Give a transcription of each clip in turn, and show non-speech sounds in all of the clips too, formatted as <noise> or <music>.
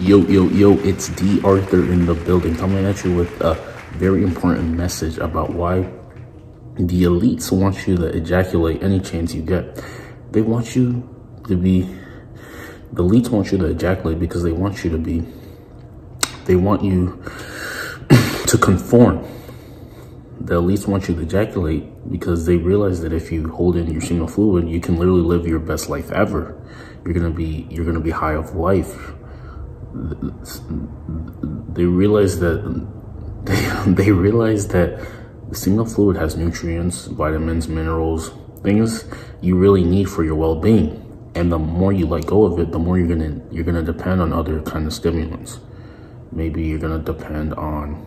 Yo, yo, yo, it's D. Arthur in the building coming at you with a very important message about why the elites want you to ejaculate any chance you get. They want you to be, the elites want you to ejaculate because they want you to be, they want you <coughs> to conform. The elites want you to ejaculate because they realize that if you hold in your seminal fluid, you can literally live your best life ever. You're gonna be, you're gonna be high of life they realize that they, <laughs> they realize that seminal fluid has nutrients, vitamins, minerals, things you really need for your well-being. And the more you let go of it, the more you're gonna you're gonna depend on other kind of stimulants. Maybe you're gonna depend on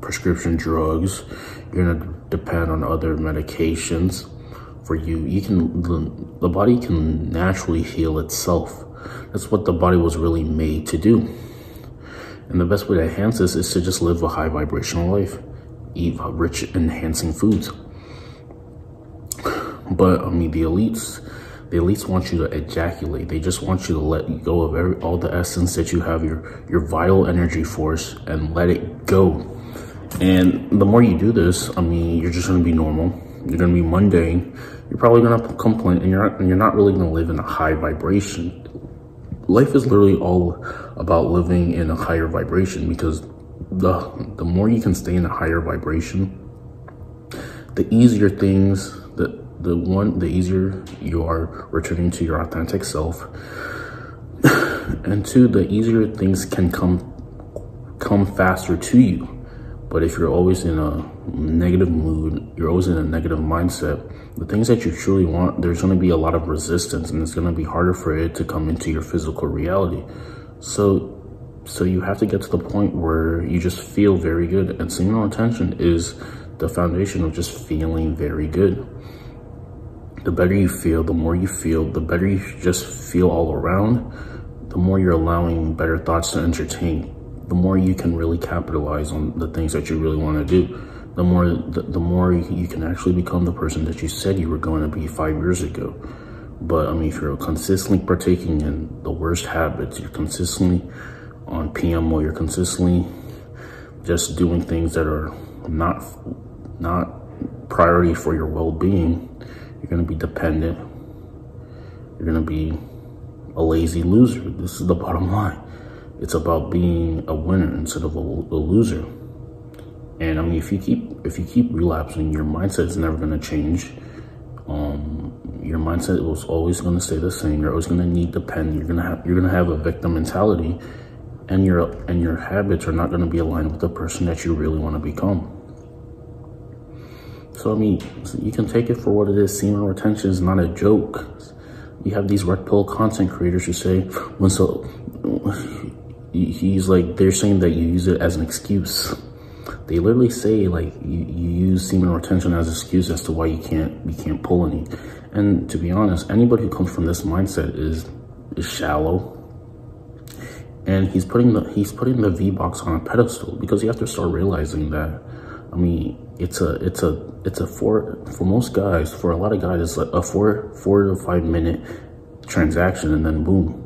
prescription drugs. You're gonna depend on other medications for you. You can the, the body can naturally heal itself that's what the body was really made to do. And the best way to enhance this is to just live a high vibrational life, eat rich enhancing foods. But I mean, the elites, the elites want you to ejaculate. They just want you to let go of every, all the essence that you have, your, your vital energy force and let it go. And the more you do this, I mean, you're just going to be normal. You're going to be mundane. You're probably going to complain and you're and you're not really going to live in a high vibration life is literally all about living in a higher vibration because the the more you can stay in a higher vibration the easier things the the one the easier you are returning to your authentic self. <sighs> And two the easier things can come come faster to you but if you're always in a negative mood you're always in a negative mindset the things that you truly want, there's going to be a lot of resistance and it's going to be harder for it to come into your physical reality. So, so you have to get to the point where you just feel very good and seminal retention is the foundation of just feeling very good. The better you feel, the more you feel, the better you just feel all around, the more you're allowing better thoughts to entertain, the more you can really capitalize on the things that you really want to do the more the, the more you can actually become the person that you said you were going to be five years ago. But I mean, if you're consistently partaking in the worst habits, you're consistently on PMO, you're consistently just doing things that are not not priority for your well-being, you're going to be dependent. You're going to be a lazy loser. This is the bottom line. It's about being a winner instead of a, a loser. And I mean, if you keep if you keep relapsing, your mindset is never going to change. Um, your mindset was always going to stay the same. You're always going to need the pen. You're gonna have you're gonna have a victim mentality, and your and your habits are not going to be aligned with the person that you really want to become. So I mean, you can take it for what it is. Semen retention is not a joke. You have these red pill content creators who say when so he's like they're saying that you use it as an excuse they literally say like you, you use semen retention as an excuse as to why you can't you can't pull any. And to be honest, anybody who comes from this mindset is is shallow. And he's putting the he's putting the V box on a pedestal because you have to start realizing that I mean it's a it's a it's a four for most guys, for a lot of guys, it's like a four four to five minute transaction and then boom,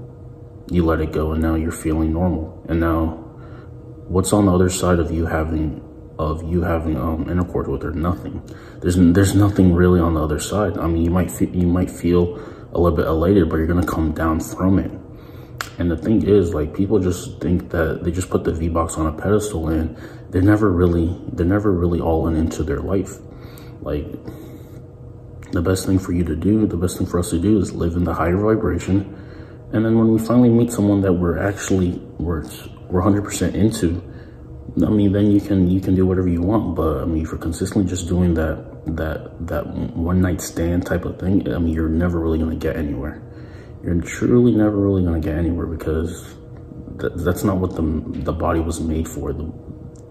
you let it go and now you're feeling normal. And now what's on the other side of you having of you having um, intercourse with her. Nothing. There's there's nothing really on the other side. I mean, you might feel, you might feel a little bit elated, but you're gonna come down from it. And the thing is, like, people just think that they just put the V box on a pedestal, and they're never really they're never really all in into their life. Like, the best thing for you to do, the best thing for us to do, is live in the higher vibration. And then when we finally meet someone that we're actually we're we're 100% into, I mean, then you can you can do whatever you want. But I mean, if you're consistently just doing that that that one night stand type of thing, I mean, you're never really gonna get anywhere. You're truly never really gonna get anywhere because th that's not what the the body was made for. The,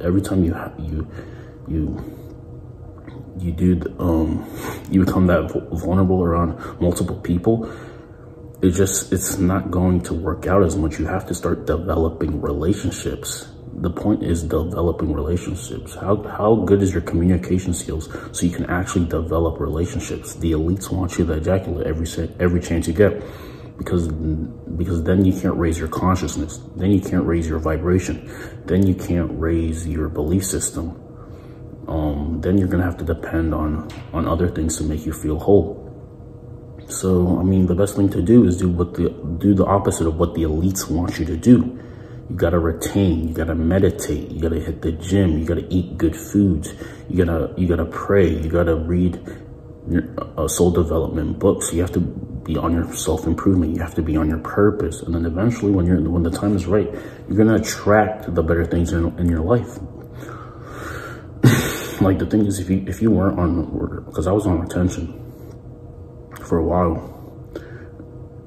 every time you you you you do um you become that vulnerable around multiple people it just it's not going to work out as much you have to start developing relationships the point is developing relationships. How, how good is your communication skills so you can actually develop relationships? The elites want you to ejaculate every, every chance you get. because because then you can't raise your consciousness then you can't raise your vibration then you can't raise your belief system um, then you're gonna have to depend on on other things to make you feel whole so i mean the best thing to do is do what the do the opposite of what the elites want you to do. You gotta retain you gotta meditate you gotta hit the gym you gotta eat good foods you gotta you gotta pray you gotta read uh, soul development books. You have to be on your self-improvement you have to be on your purpose. And then eventually when you're when the time is right you're gonna attract the better things in, in your life. <clears throat> Like the thing is if you if you weren't on because i was on retention for a while.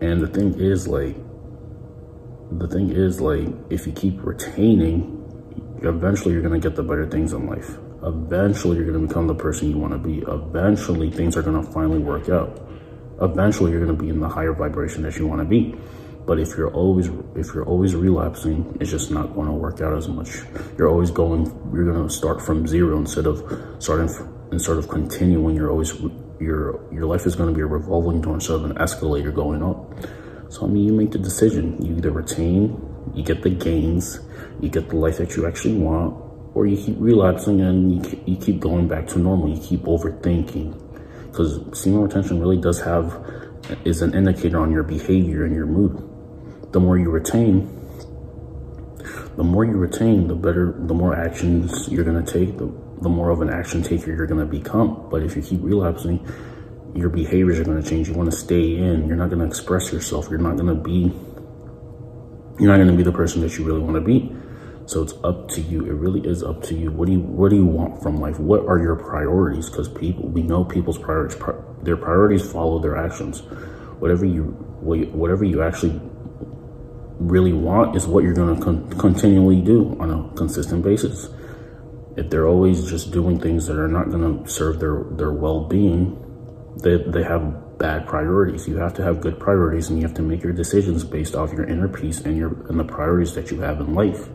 And the thing is like the thing is like if you keep retaining eventually you're going to get the better things in life. Eventually you're going to become the person you want to be. Eventually things are going to finally work out. Eventually you're going to be in the higher vibration that you want to be. But if you're always if you're always relapsing it's just not going to work out as much. You're always going you're going to start from zero instead of starting instead of continuing you're always your your life is going to be a revolving door instead of an escalator going up. So i mean you make the decision. You either retain you get the gains you get the life that you actually want or you keep relapsing and you, you keep going back to normal. You keep overthinking. Because semen retention really does have is an indicator on your behavior and your mood. The more you retain, the more you retain, the better, the more actions you're going to take, the, the more of an action taker you're going to become. But if you keep relapsing, your behaviors are going to change. You want to stay in. You're not going to express yourself. You're not going to be, you're not going to be the person that you really want to be. So it's up to you. It really is up to you. What do you, what do you want from life? What are your priorities? Because people, we know people's priorities, their priorities follow their actions. Whatever you, whatever you actually really want is what you're going to con continually do on a consistent basis. If they're always just doing things that are not going to serve their, their well-being, they, they have bad priorities. You have to have good priorities and you have to make your decisions based off your inner peace and your and the priorities that you have in life.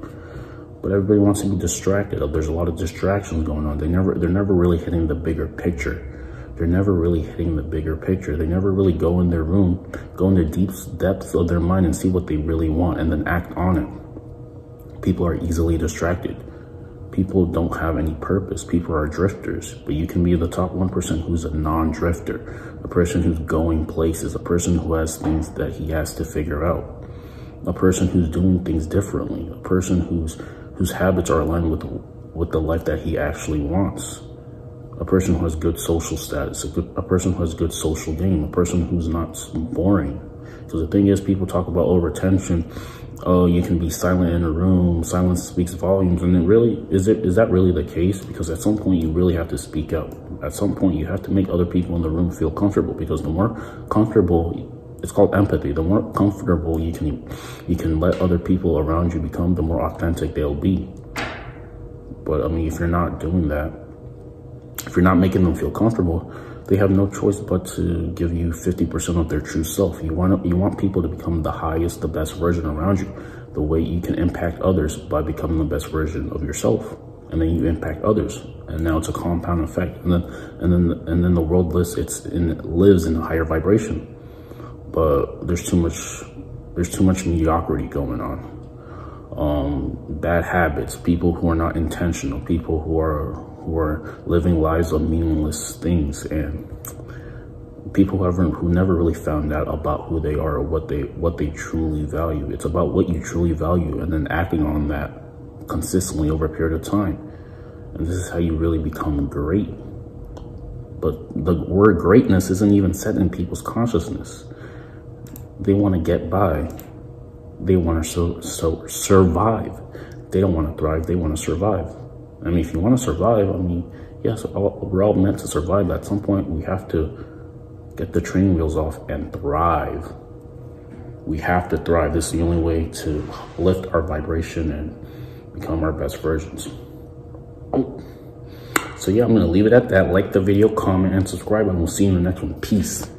But everybody wants to be distracted. There's a lot of distractions going on. They never they're never really hitting the bigger picture they're never really hitting the bigger picture. They never really go in their room, go in the deep depths of their mind and see what they really want and then act on it. People are easily distracted. People don't have any purpose. People are drifters, but you can be the top 1% person who's a non-drifter, a person who's going places, a person who has things that he has to figure out, a person who's doing things differently, a person whose whose habits are aligned with with the life that he actually wants a person who has good social status, a, good, a person who has good social game, a person who's not boring. Because the thing is, people talk about oh retention. Oh, you can be silent in a room. Silence speaks volumes. And then really, is it is that really the case? Because at some point, you really have to speak out. At some point, you have to make other people in the room feel comfortable. Because the more comfortable it's called empathy. The more comfortable you can you can let other people around you become, the more authentic they'll be. But I mean, if you're not doing that, if you're not making them feel comfortable, they have no choice but to give you 50% of their true self. You want you want people to become the highest, the best version around you. The way you can impact others by becoming the best version of yourself. And then you impact others. And now it's a compound effect. And then and then and then the world lives it's in lives in a higher vibration. But there's too much there's too much mediocrity going on. Um, bad habits, people who are not intentional, people who are who are living lives of meaningless things and people who, haven't, who never really found out about who they are or what they what they truly value. It's about what you truly value and then acting on that consistently over a period of time. And this is how you really become great. But the word greatness isn't even set in people's consciousness. They want to get by. They want to so, so survive. They don't want to thrive. They want to survive. I mean, if you want to survive, I mean, yes, we're all meant to survive. At some point, we have to get the training wheels off and thrive. We have to thrive. This is the only way to lift our vibration and become our best versions. So yeah, I'm going to leave it at that. Like the video, comment, and subscribe, and we'll see you in the next one. Peace.